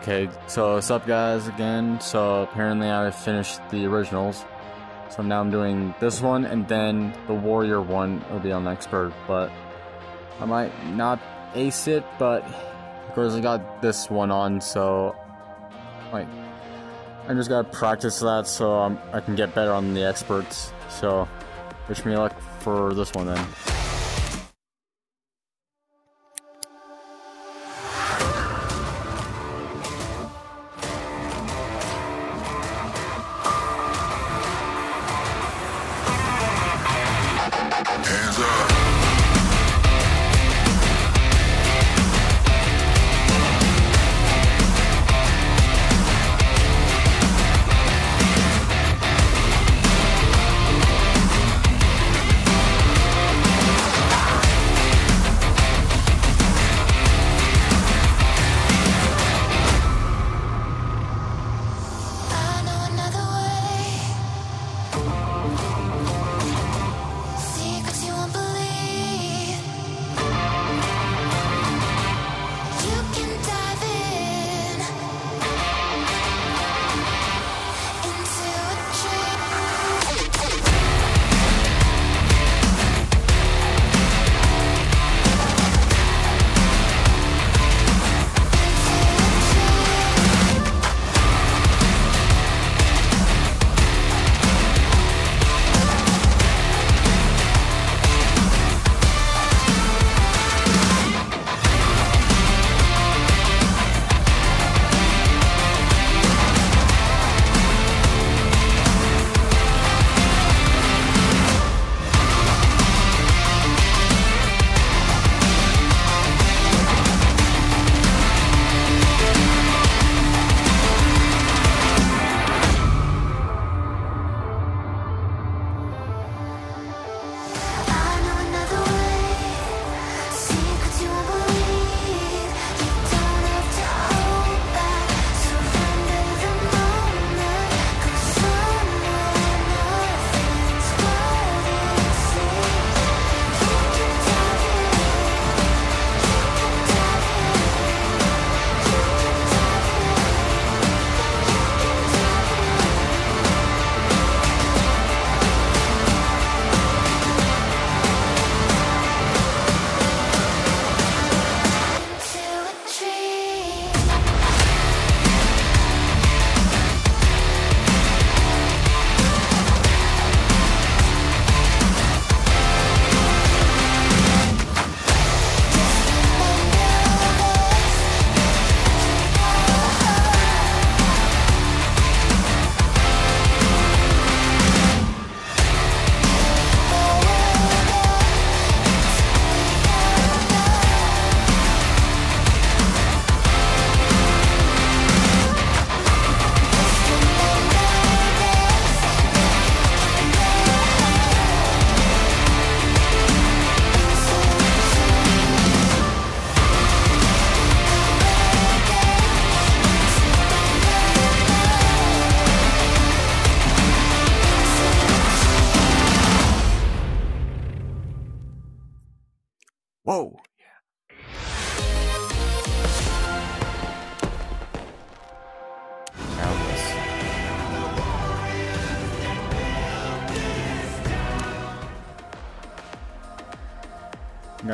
Okay, so what's up guys again? So apparently I finished the originals. So now I'm doing this one and then the warrior one will be on expert, but I might not ace it, but of course I got this one on, so like I just gotta practice that so I'm, I can get better on the experts. So wish me luck for this one then.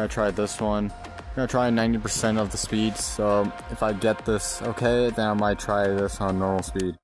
Gonna try this one. I'm gonna try 90% of the speed, so if I get this okay, then I might try this on normal speed.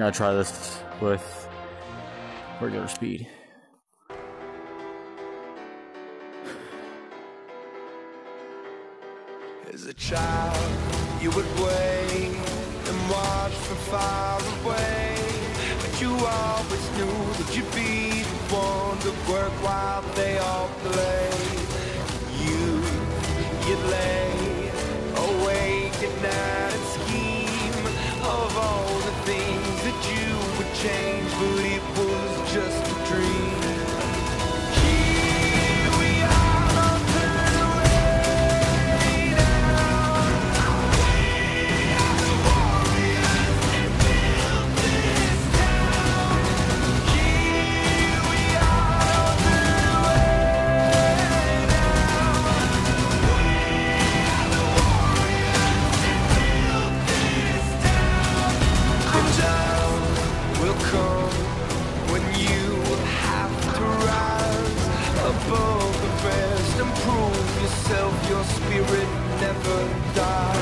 Now try this with regular speed. As a child, you would wait and watch from far away. But you always knew that you'd be the one to work while they all. You, you lay awake at night. improve yourself, your spirit never dies.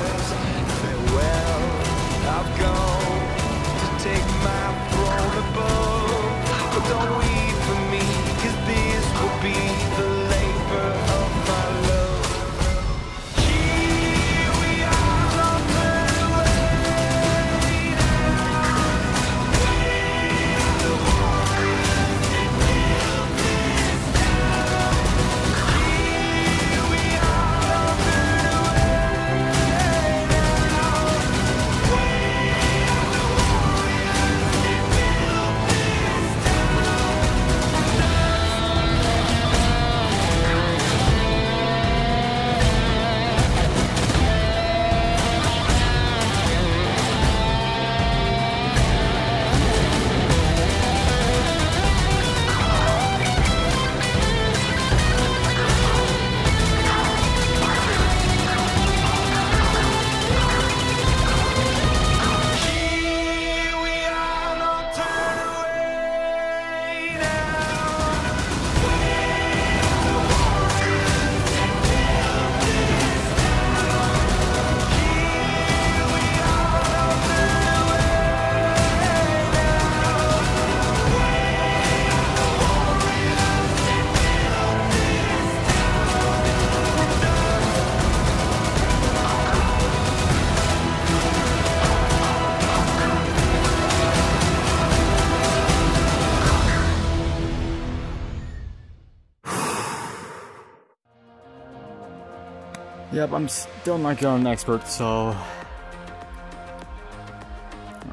Yep, I'm still not an expert, so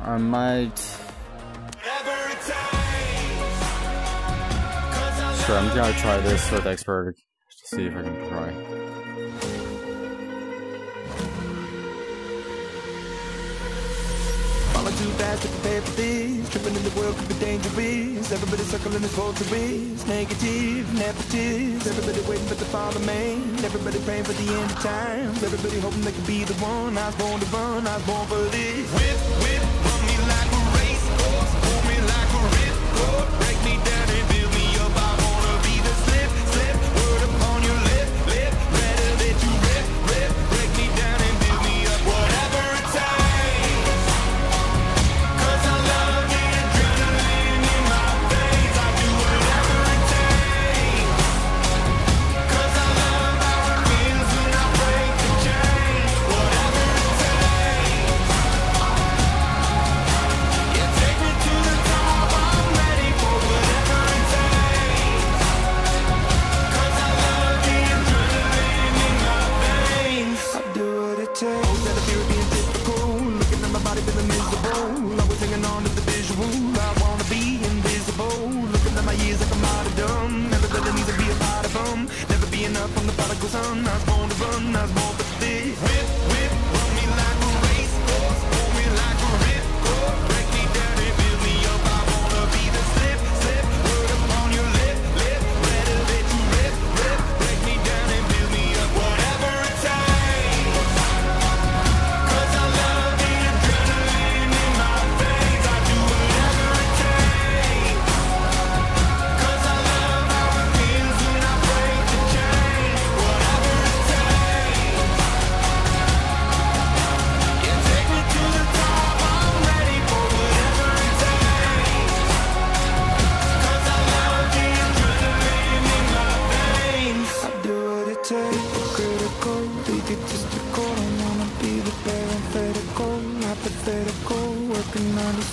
I might. Sure, I'm gonna try this with expert to see if I can try. too fast to prepare for this. Tripping in the world could be dangerous. Everybody circling as vultures. Negative, nepotist. Everybody waiting for the father man. Everybody praying for the end of times. Everybody hoping they could be the one. I was born to run. I was born for this. Whip, whip.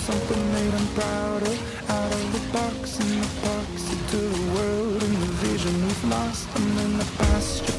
something made I'm proud of Out of the box, in the box, into the world In the vision we've lost, I'm in the past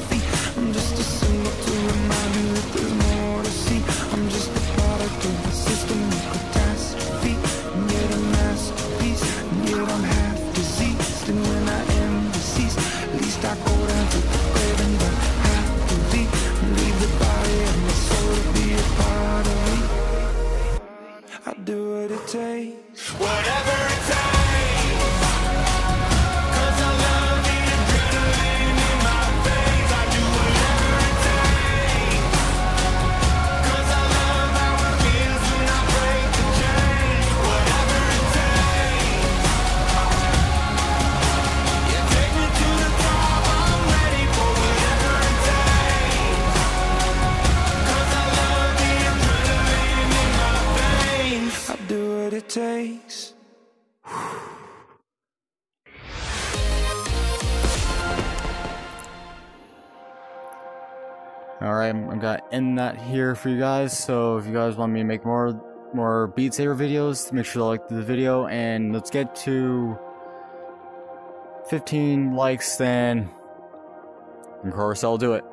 gonna end that here for you guys. So if you guys want me to make more more Beat Saber videos, make sure to like the video and let's get to 15 likes then of course I'll do it.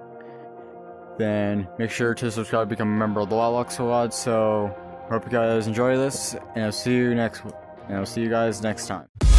Then make sure to subscribe become a member of the Wildlock Squad. So hope you guys enjoy this and I'll see you next and I'll see you guys next time.